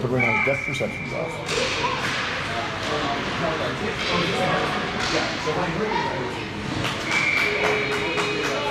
to bring our depth perceptions off.